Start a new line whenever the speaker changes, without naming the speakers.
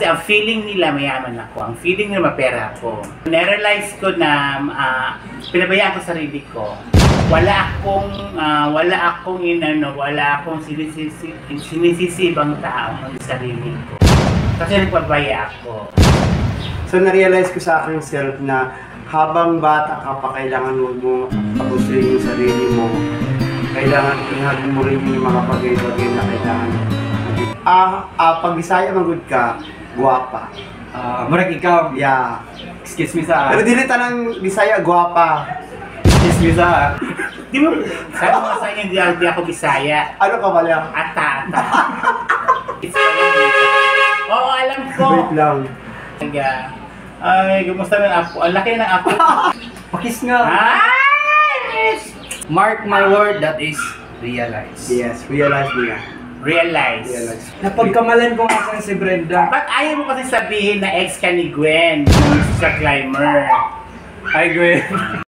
Kasi ang feeling nila mayaman ako. Ang feeling nila mapera ako. Narealize ko na ah, pinabayaan ko sarili ko. Wala akong ah, wala akong inano, wala akong sinisisi, sinisisibang tao ng sarili ko. Kasi nagpabaya ako.
So, na-realize ko sa aking self na habang bata ka pa, kailangan mo tapusin yung sarili mo. Kailangan ihagin mo rin yung mga bagay-bagay na kailangan. Ah, ah pag Bisaya magud ka, guwapa.
Ah, murag ikaw.
Yeah.
Excuse me sa.
Pero dili tanang Bisaya guwapa.
Excuse me sa.
Di mo, sabi mo sa inyo, di, di ako Bisaya.
Ano ka pala?
Ata, ata. Oo, alam ko.
Wait lang.
Ay, kumusta na ako? Ang laki ng ako.
Pakis nga.
Miss!
Mark my word, that is realize.
Yes, realize mo yan.
Realize.
Realize.
Napagkamalan ko nga sa si Brenda.
Ba't ayaw mo kasi sabihin na ex ka ni Gwen sa climber?
Hi, Gwen.